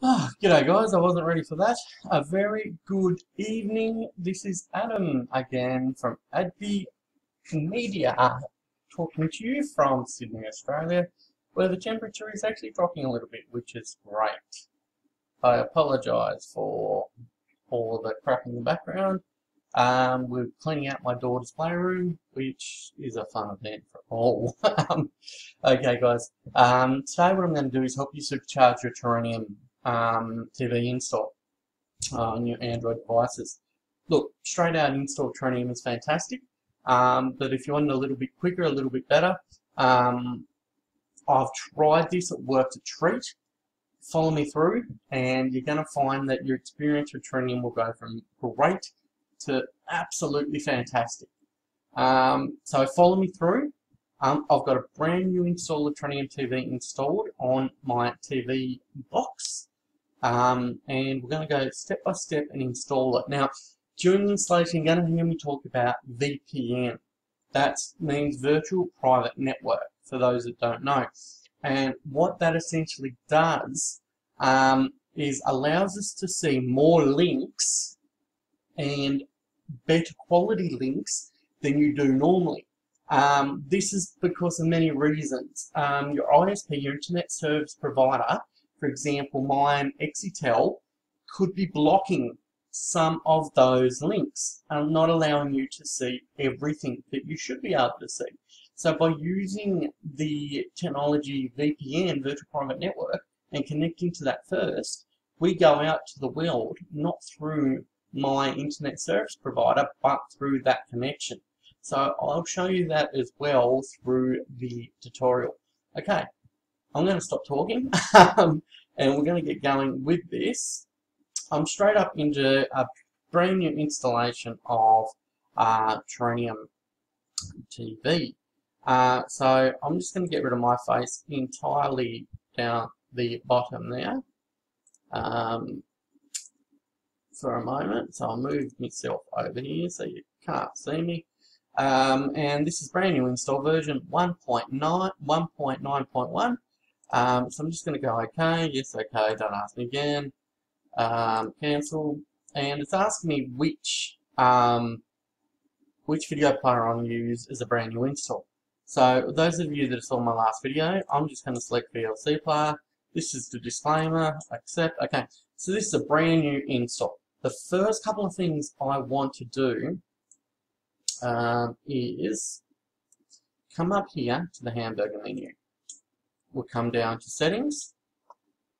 Oh, g'day guys, I wasn't ready for that. A very good evening. This is Adam again from Adby Media talking to you from Sydney, Australia, where the temperature is actually dropping a little bit, which is great. I apologise for all the crap in the background. Um, we're cleaning out my daughter's playroom, which is a fun event for all. Um, okay guys, um, today what I'm going to do is help you supercharge your Terrarium um, TV install uh, on your Android devices. Look, straight out install Terrarium is fantastic, um, but if you want it a little bit quicker, a little bit better, um, I've tried this, it worked a treat. Follow me through, and you're going to find that your experience with Terrarium will go from great to absolutely fantastic. Um, so follow me through. Um, I've got a brand new install of Terrarium TV installed on my TV box. Um, and we're going to go step by step and install it. Now, during the installation, you're going to hear me talk about VPN. That means Virtual Private Network, for those that don't know. And what that essentially does um, is allows us to see more links and better quality links than you do normally. Um, this is because of many reasons. Um, your ISP, your Internet Service Provider, for example, mine Exetel could be blocking some of those links and not allowing you to see everything that you should be able to see. So by using the technology VPN, Virtual Private Network, and connecting to that first, we go out to the world not through my internet service provider, but through that connection. So I'll show you that as well through the tutorial. Okay, I'm going to stop talking um, and we're going to get going with this. I'm straight up into a brand new installation of uh, TV. Uh, so I'm just going to get rid of my face entirely down the bottom there um, for a moment. So I'll move myself over here so you can't see me. Um, and this is brand new install version 1.9, 1.9.1. Um, so I'm just going to go OK, yes, OK, don't ask me again, um, cancel, and it's asking me which um, which video player I want to use as a brand new install. So those of you that saw my last video, I'm just going to select VLC player. This is the disclaimer, accept, okay. So this is a brand new install. The first couple of things I want to do um, is come up here to the hamburger menu we'll come down to settings.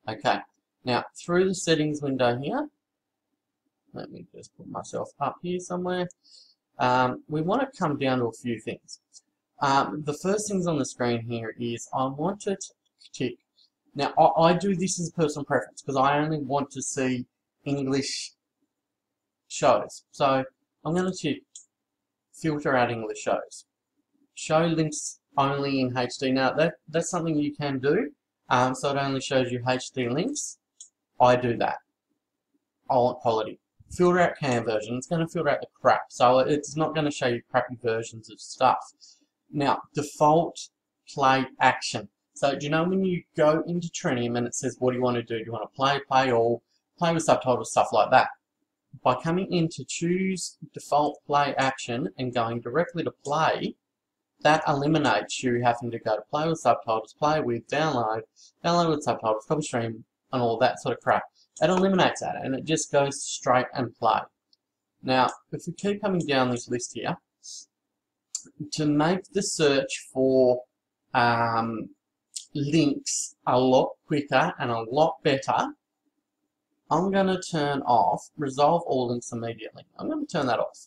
Okay, now through the settings window here, let me just put myself up here somewhere. Um, we want to come down to a few things. Um, the first things on the screen here is I want to tick. Now I, I do this as a personal preference because I only want to see English shows. So I'm going to tick filter out English shows. Show links only in HD. Now that that's something you can do. Um, so it only shows you HD links. I do that. I want quality. Filter out cam version. It's going to filter out the crap. So it's not going to show you crappy versions of stuff. Now, default play action. So do you know when you go into Terrarium and it says what do you want to do? Do you want to play, play all, play with subtitles, stuff like that? By coming in to choose default play action and going directly to play, that eliminates you having to go to play with subtitles, play with, download, download with subtitles, copy stream, and all that sort of crap. It eliminates that, and it just goes straight and play. Now, if we keep coming down this list here, to make the search for um, links a lot quicker and a lot better, I'm going to turn off resolve all links immediately. I'm going to turn that off.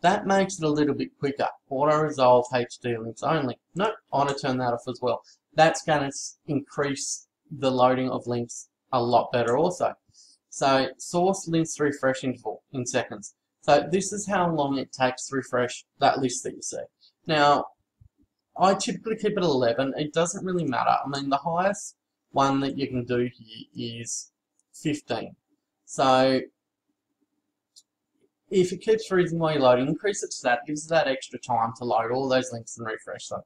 That makes it a little bit quicker. Auto-resolve HD links only. No, I want to turn that off as well. That's going to increase the loading of links a lot better also. So source links refresh interval in seconds. So this is how long it takes to refresh that list that you see. Now, I typically keep it 11. It doesn't really matter. I mean, the highest one that you can do here is 15. So if it keeps freezing while you're loading, increase it to that, gives that extra time to load all those links and refresh them.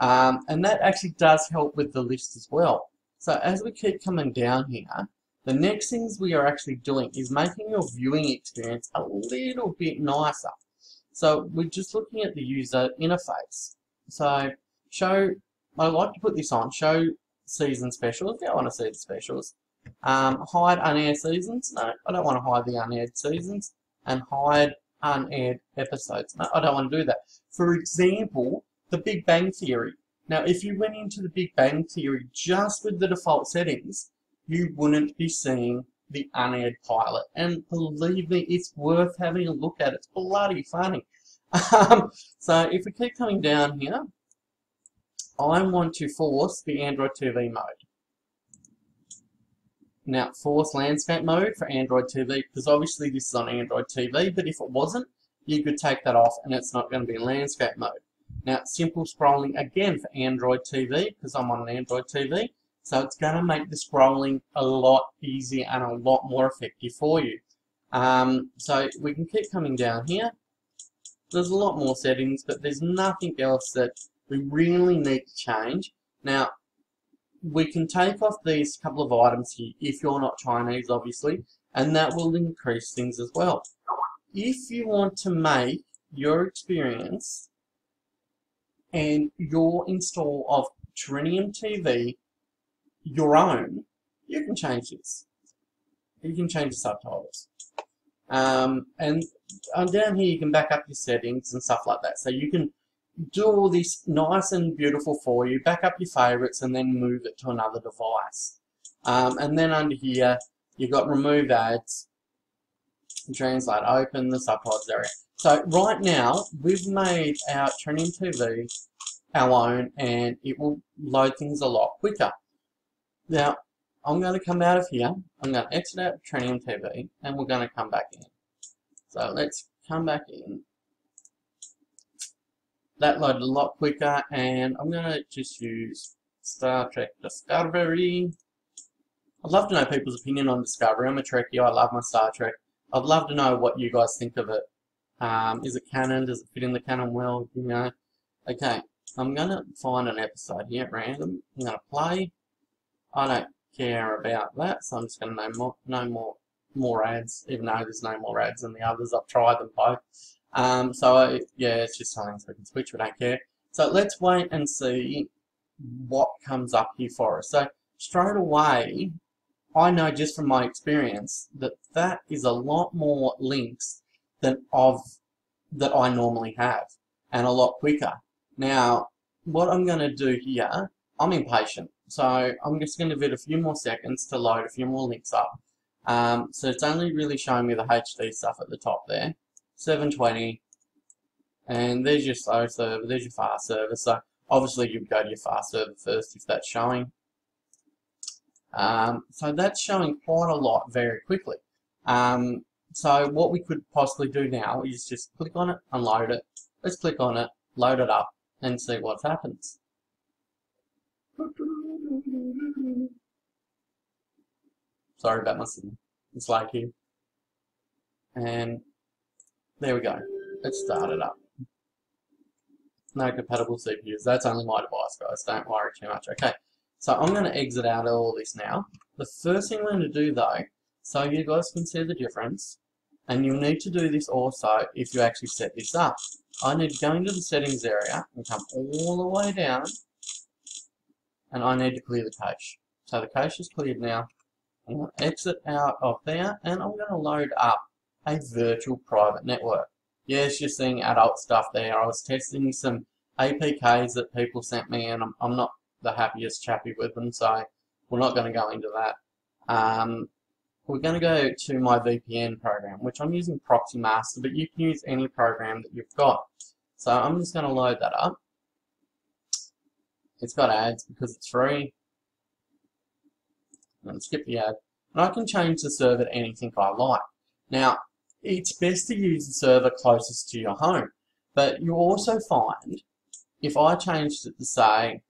Um, and that actually does help with the list as well. So as we keep coming down here, The next things we are actually doing is making your viewing experience a little bit nicer. So we're just looking at the user interface. So show, I like to put this on, show season specials. Yeah, I want to see the specials. Um, hide unaired seasons. No, I don't want to hide the unaired seasons. And hide unaired episodes. No, I don't want to do that. For example, The Big Bang Theory. Now, if you went into The Big Bang Theory just with the default settings, you wouldn't be seeing the unaired pilot. And believe me, it's worth having a look at. It's bloody funny. Um, so if we keep coming down here, I want to force the Android TV mode. Now, force landscape mode for Android TV, because obviously this is on Android TV, but if it wasn't, you could take that off and it's not going to be landscape mode. Now, simple scrolling again for Android TV, because I'm on an Android TV, so it's going to make the scrolling a lot easier and a lot more effective for you. Um, so we can keep coming down here. There's a lot more settings, but there's nothing else that we really need to change. Now, we can take off these couple of items here if you're not Chinese obviously and that will increase things as well. If you want to make your experience and your install of Terrarium TV your own, you can change this. You can change the subtitles. Um, and down here you can back up your settings and stuff like that. So you can do all this nice and beautiful for you, back up your favorites and then move it to another device. Um, and then under here, you've got remove ads, translate, open the subtitles area. So right now, we've made our Terrarium TV our own and it will load things a lot quicker. Now, I'm going to come out of here, I'm going to exit out Terrarium TV and we're going to come back in. So let's come back in that loaded a lot quicker and I'm going to just use Star Trek Discovery. I'd love to know people's opinion on Discovery. I'm a Trekkie, I love my Star Trek. I'd love to know what you guys think of it. Um, is it canon? Does it fit in the canon well? You know? Okay, I'm going to find an episode here at random. I'm to play. I don't care about that, so I'm just to no more, no more, more ads, even though there's no more ads than the others. I've tried them both. Um, so I, yeah, it's just telling us we can switch, we don't care. So let's wait and see what comes up here for us. So straight away, I know just from my experience that that is a lot more links than of that I normally have and a lot quicker. Now, what I'm going to do here, I'm impatient. So I'm just going to give it a few more seconds to load a few more links up. Um, so it's only really showing me the HD stuff at the top there. 720 and there's your slow server, there's your fast server so obviously you would go to your fast server first if that's showing. Um, so that's showing quite a lot very quickly. Um, so what we could possibly do now is just click on it, unload it. Let's click on it, load it up and see what happens. Sorry about my it's like here. And there we go. Let's start it up. No compatible CPUs. That's only my device, guys. Don't worry too much. Okay, so I'm going to exit out of all this now. The first thing I'm going to do, though, so you guys can see the difference, and you'll need to do this also if you actually set this up. I need to go into the settings area and come all the way down, and I need to clear the cache. So the cache is cleared now. I'm going to exit out of there, and I'm going to load up a virtual private network. Yes, you're seeing adult stuff there. I was testing some APKs that people sent me and I'm, I'm not the happiest chappy with them, so we're not going to go into that. Um, we're going to go to my VPN program, which I'm using Proxy Master, but you can use any program that you've got. So I'm just going to load that up. It's got ads because it's free. I'm going to skip the ad. And I can change the server to anything I like. Now, it's best to use the server closest to your home. But you also find, if I changed it to say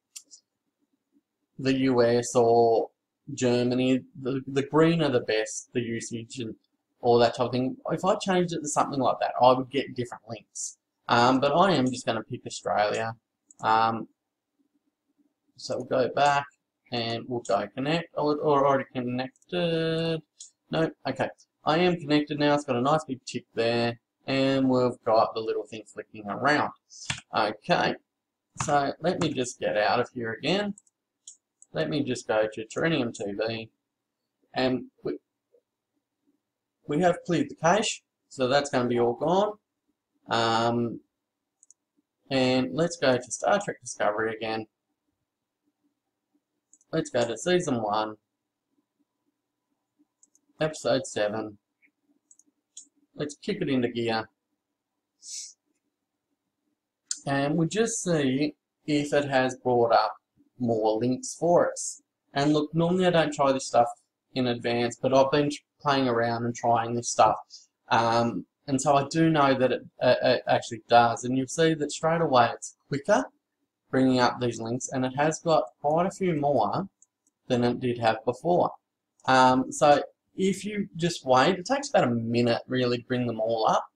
the US or Germany, the, the greener the best, the usage and all that type of thing. If I changed it to something like that, I would get different links. Um, but I am just going to pick Australia. Um, so we'll go back and we'll go connect, or already connected, no, okay, I am connected now, it's got a nice big tick there, and we've got the little thing flicking around. Okay, so let me just get out of here again, let me just go to Terrarium TV, and we, we have cleared the cache, so that's going to be all gone. Um, and let's go to Star Trek Discovery again. Let's go to Season 1, Episode 7. Let's kick it into gear. And we'll just see if it has brought up more links for us. And look, normally I don't try this stuff in advance, but I've been playing around and trying this stuff. Um, and so I do know that it, uh, it actually does. And you'll see that straight away it's quicker bringing up these links and it has got quite a few more than it did have before. Um, so if you just wait, it takes about a minute really to bring them all up.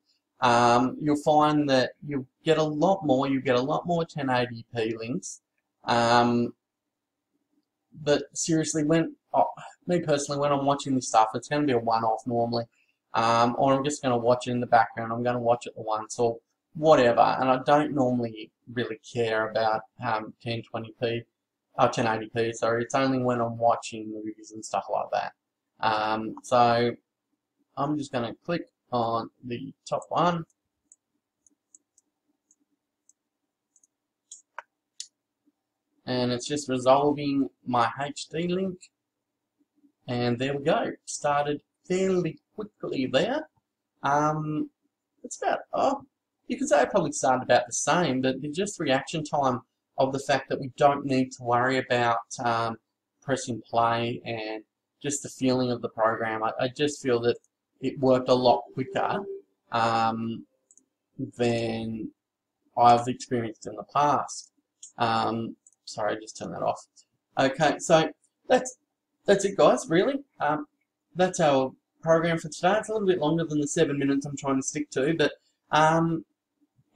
Um, you'll find that you'll get a lot more, you get a lot more 1080p links. Um, but seriously, when oh, me personally, when I'm watching this stuff, it's going to be a one-off normally um, or I'm just going to watch it in the background. I'm going to watch it once or whatever. And I don't normally really care about um, 1020p, oh, 1080p, sorry. It's only when I'm watching movies and stuff like that. Um, so I'm just going to click on the top one. And it's just resolving my HD link. And there we go. Started fairly quickly there. Um, it's about, oh, you could say I probably started about the same, but just reaction time of the fact that we don't need to worry about um, pressing play and just the feeling of the program. I, I just feel that it worked a lot quicker um, than I've experienced in the past. Um, sorry, I just turned that off. Okay, so that's that's it, guys. Really, um, that's our program for today. It's a little bit longer than the seven minutes I'm trying to stick to, but um,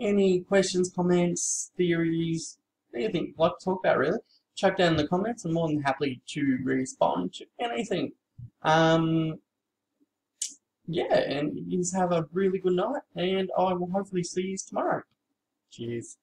any questions, comments, theories, anything you'd like to talk about really, chuck down in the comments. I'm more than happy to respond to anything. Um, yeah, and you just have a really good night, and I will hopefully see you tomorrow. Cheers.